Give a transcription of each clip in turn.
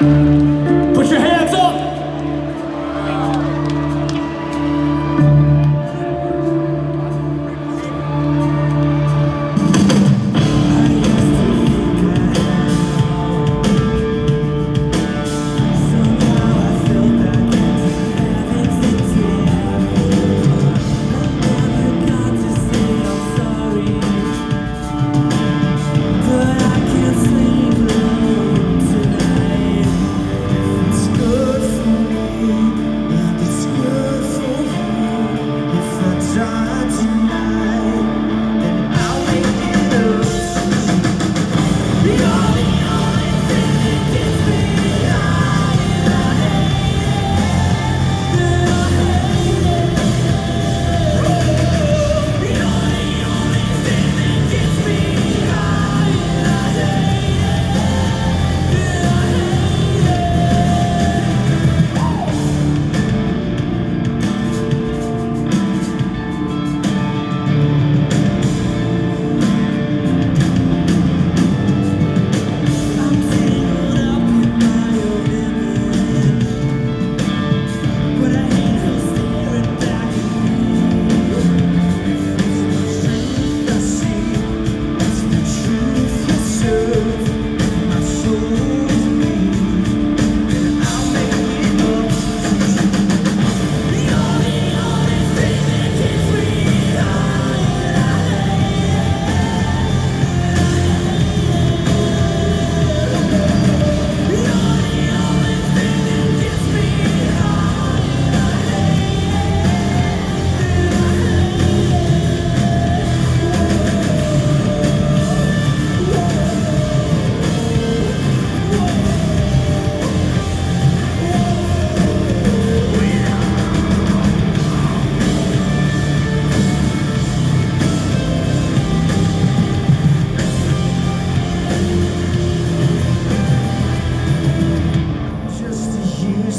Put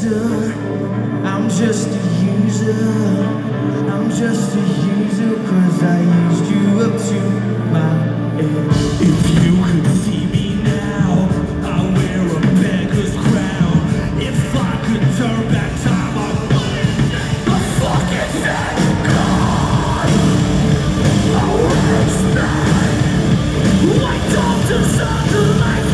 I'm just a user. I'm just a user cause I used you up to my end. If you could see me now, I wear a beggar's crown. If I could turn back time, I'd the fucking sad God. I would expect. Why don't deserve the life